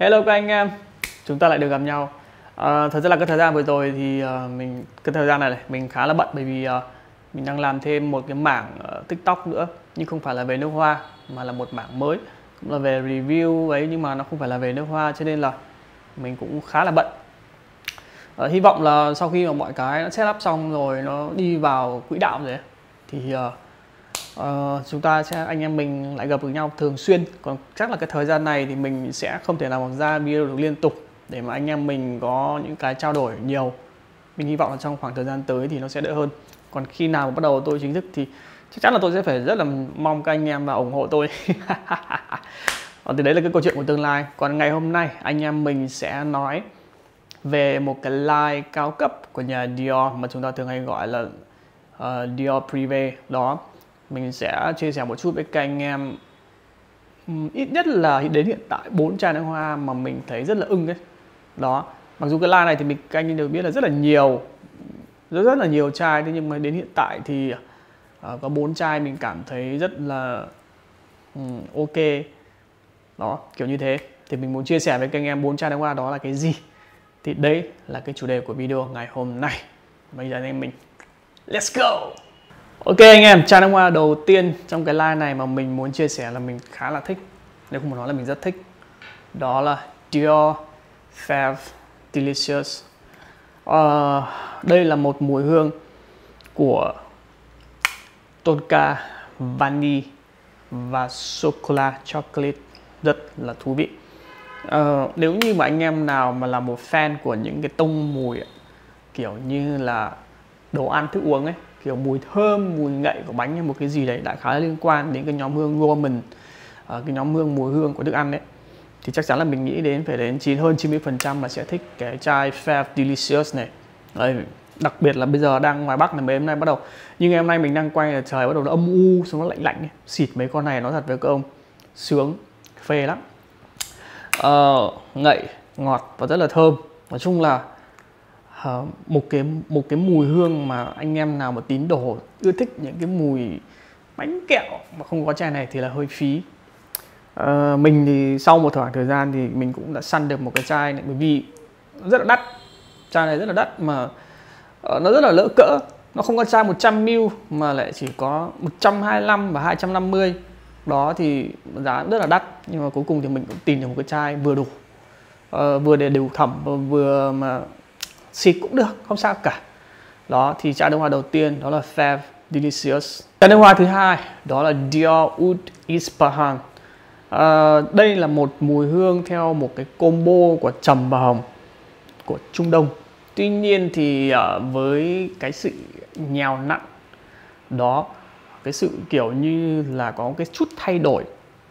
Hello các anh em, chúng ta lại được gặp nhau. À, thật ra là cái thời gian vừa rồi thì uh, mình cái thời gian này, này mình khá là bận bởi vì uh, mình đang làm thêm một cái mảng uh, TikTok nữa nhưng không phải là về nước hoa mà là một mảng mới cũng là về review ấy nhưng mà nó không phải là về nước hoa cho nên là mình cũng khá là bận. Uh, hy vọng là sau khi mà mọi cái nó set up xong rồi nó đi vào quỹ đạo rồi thì uh, uh, chúng ta sẽ anh em mình lại gặp được nhau thường xuyên. Còn chắc là cái thời gian này thì mình sẽ không thể nào ra video được liên tục để mà anh em mình có những cái trao đổi nhiều. Mình hy vọng là trong khoảng thời gian tới thì nó sẽ đỡ hơn. Còn khi nào bắt đầu tôi chính thức thì chắc chắn là tôi sẽ phải rất là mong các anh em và ủng hộ tôi. Còn thì đấy là cái câu chuyện của tương lai. Còn ngày hôm nay anh em mình sẽ nói về một cái line cao cấp của nhà Dior mà chúng ta thường hay gọi là uh, Dior Privé đó mình sẽ chia sẻ một chút với các anh em. Ừ, ít nhất là đến hiện tại bốn chai nước hoa mà mình thấy rất là ưng đấy đó mặc dù cái line này thì mình các anh đều biết là rất là nhiều rất rất là nhiều chai thế nhưng mà đến hiện tại thì uh, có bốn chai mình cảm thấy rất là um, ok. Đó kiểu như thế. Thì mình muốn chia sẻ với các anh em bốn chai nước hoa đó là cái gì. Thì đấy là cái chủ đề của video ngày hôm nay. Bây giờ anh em mình let's go! Ok anh em, chai nước hoa đầu tiên trong cái line này mà mình muốn chia sẻ là mình khá là thích. Nếu không muốn nói là mình rất thích. Đó là Dior Fave Delicious. Uh, Đây là một mùi hương của Tonka Vanille và Chocolate Chocolate. Rất là thú vị. Uh, Nếu như mà anh em nào mà là một fan của những cái tông mùi Kiểu như là đồ ăn thức uống ấy kiểu mùi thơm mùi ngậy của bánh hay một cái gì đấy đã khá là liên quan đến cái nhóm hương Roman à, cái nhóm hương mùi hương của thức ăn đấy. Thì chắc chắn là mình nghĩ đến phải đến chín hơn 90 phần trăm là sẽ thích cái chai Fair Delicious này. Đấy, đặc biệt là bây giờ đang ngoài Bắc này mấy hôm nay bắt đầu nhưng ngày hôm nay mình đang quay là trời bắt đầu nó âm u xong nó lạnh lạnh ấy. xịt mấy con này nó thật với các ông sướng phê lắm. Ờ, ngậy ngọt và rất là thơm. Nói chung là uh, một cái một cái mùi hương mà anh em nào mà tín đồ ưa thích những cái mùi bánh kẹo mà không có chai này thì là hơi phí. Uh, mình thì sau một khoảng thời gian thì mình cũng đã săn được một cái chai này bởi vì rất là đắt. Chai này rất là đắt mà uh, nó rất là lỡ cỡ. Nó không có chai 100ml mà lại chỉ có 125 và 250 đó thì giá rất là đắt nhưng mà cuối cùng thì mình cũng tìm được một cái chai vừa đủ uh, vừa để đều thẩm và vừa mà xịt cũng được không sao cả. Đó thì chai nước hoa đầu tiên đó là Fave Delicious. Chai nước hoa thứ hai đó là Dior Oud Ispahan. À, đây là một mùi hương theo một cái combo của trầm và hồng của Trung Đông. Tuy nhiên thì uh, với cái sự nhào nặng đó cái sự kiểu như là có cái chút thay đổi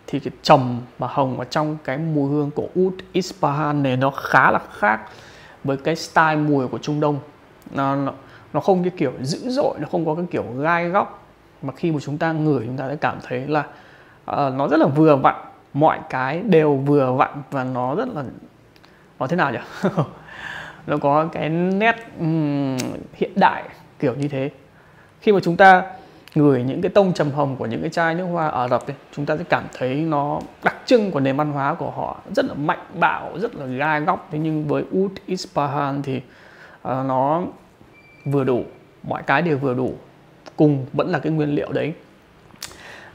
thì cái trầm và hồng ở trong cái mùi hương của Oud Ispahan này nó khá là khác với cái style mùi của Trung Đông. Nó, nó, nó không cái kiểu dữ dội nó không có cái kiểu gai góc. Mà khi mà chúng ta ngửi chúng ta sẽ cảm thấy là uh, nó rất là vừa vặn. Mọi cái đều vừa vặn và nó rất là nó thế nào nhỉ? Nó có cái nét um, hiện đại kiểu như thế. Khi mà chúng ta ngửi những cái tông trầm hồng của những cái chai nước hoa Ả Rập thì chúng ta sẽ cảm thấy nó đặc trưng của nền văn hóa của họ rất là mạnh bạo, rất là gai góc. Thế nhưng với Oud Ispahan thì uh, nó vừa đủ, mọi cái đều vừa đủ, cùng vẫn là cái nguyên liệu đấy.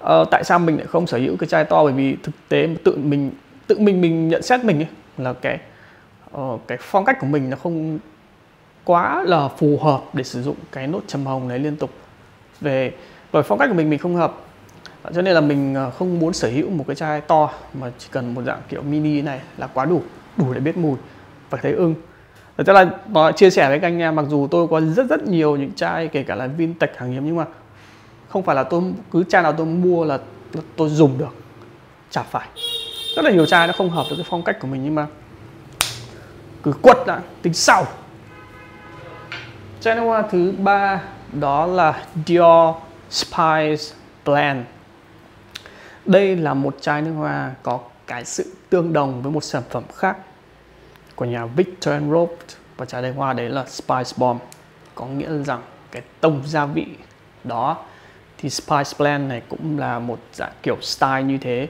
Uh, tại sao mình lại không sở hữu cái chai to bởi vì thực tế tự mình tự mình mình nhận xét mình ấy, là cái uh, cái phong cách của mình nó không quá là phù hợp để sử dụng cái nốt trầm hồng này liên tục về bởi phong cách của mình mình không hợp cho nên là mình à, không muốn sở hữu một cái chai to mà chỉ cần một dạng kiểu mini này là quá đủ đủ để biết mùi và thấy ưng. Thật ra là nó chia sẻ với các anh em, mặc dù tôi có rất rất nhiều những chai kể cả là vintage hàng hiếm nhưng mà không phải là tôi cứ chai nào tôi mua là tôi dùng được, chả phải. Rất là nhiều chai nó không hợp với cái phong cách của mình nhưng mà cứ quất đã tính sau. Chai nước hoa thứ ba đó là Dior Spice Blend. Đây là một chai nước hoa có cái sự tương đồng với một sản phẩm khác của nhà Victor Rope và chai nước hoa đấy là Spice Bomb. Có nghĩa rằng cái tông gia vị đó thì Spice Blend này cũng là một dạng kiểu style như thế.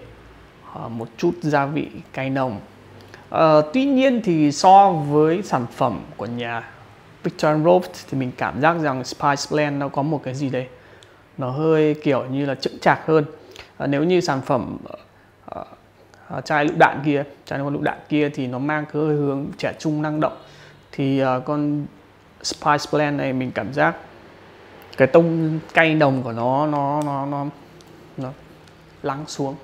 À, một chút gia vị cay nồng. à, tuy nhiên thì so với sản phẩm của nhà Victor Roth thì mình cảm giác rằng Spice Blend nó có một cái gì đấy nó hơi kiểu như là chững chạc hơn Ờ, nếu như sản phẩm uh, uh, chai lựu đạn kia chai con lựu đạn kia thì nó mang cái hơi hướng trẻ trung năng động thì uh, con Spice Blend này mình cảm giác cái tông cay nồng của nó nó nó nó nó lắng xuống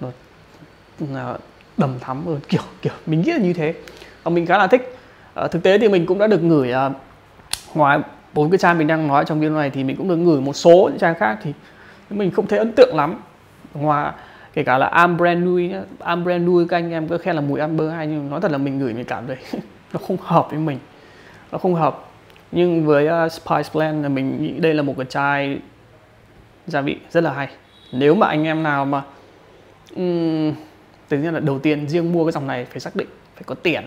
nó, nó đầm thắm hơn kiểu kiểu mình nghĩ là như thế. Và mình khá là thích. À, thực tế thì mình cũng đã được gửi à, ngoài bốn cái chai mình đang nói trong video này thì mình cũng được gửi một số những chai khác thì mình không thấy ấn tượng lắm ngoài kể cả là am brand new am brand new các anh em cứ khen là mùi amber hay nhưng nói thật là mình gửi mình cảm thấy nó không hợp với mình nó không hợp. Nhưng với uh, Spice Blend là mình nghĩ đây là một cái chai gia vị rất là hay. Nếu mà anh em nào mà um, tự nhiên là đầu tiên riêng mua cái dòng này phải xác định phải có tiền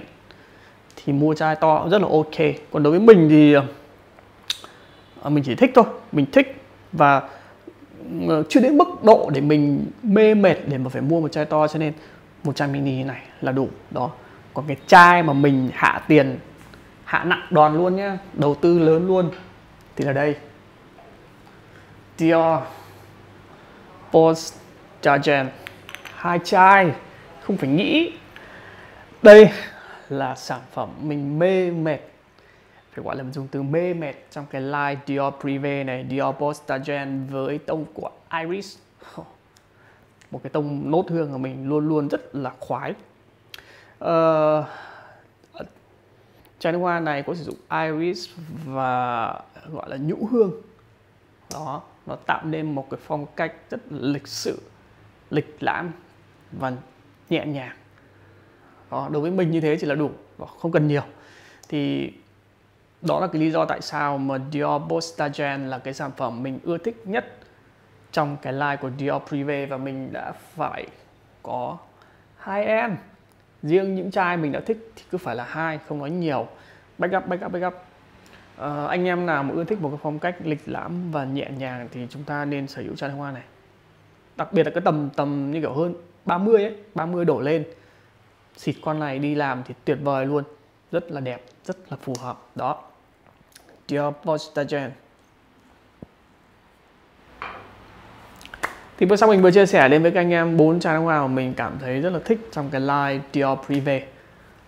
thì mua chai to rất là ok. Còn đối với mình thì uh, mình chỉ thích thôi mình thích. Và Ờ, chưa đến mức độ để mình mê mệt để mà phải mua một chai to, cho nên một chai mini này là đủ. Đó. Còn cái chai mà mình hạ tiền, hạ nặng đòn luôn nhá, đầu tư lớn luôn, thì là đây. Dior Post Chargen hai chai, không phải nghĩ. Đây là sản phẩm mình mê mệt phải gọi là dùng từ mê mệt trong cái line Dior Privé này Dior Postagen với tông của Iris. Một cái tông nốt hương của mình luôn luôn rất là khoái. Uh, chai nước hoa này có sử dụng iris và gọi là nhũ hương. Đó nó tạo nên một cái phong cách rất lịch sự lịch lãm và nhẹ nhàng. Đó, đối với mình như thế chỉ là đủ không cần nhiều. Thì đó là cái lý do tại sao mà Dior Bostagen là cái sản phẩm mình ưa thích nhất trong cái line của Dior Privé và mình đã phải có hai em. Riêng những chai mình đã thích thì cứ phải là hai không nói nhiều. Backup backup backup à, ờ, anh em nào mà ưa thích một cái phong cách lịch lãm và nhẹ nhàng thì chúng ta nên sở hữu chai hoa này. Đặc biệt là cái tầm tầm như kiểu hơn 30 ấy 30 đổ lên. Xịt con này đi làm thì tuyệt vời luôn. Rất là đẹp rất là phù hợp. Đó. Dior Postagen thì bữa sau mình vừa chia sẻ đến với các anh em bốn chai nước hoa mà mình cảm thấy rất là thích trong cái line Dior Privé.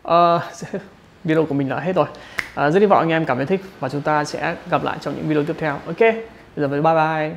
Uh, video của mình là hết rồi. Uh, rất hy vọng anh em cảm thấy thích và chúng ta sẽ gặp lại trong những video tiếp theo. Ok bây giờ bye bye.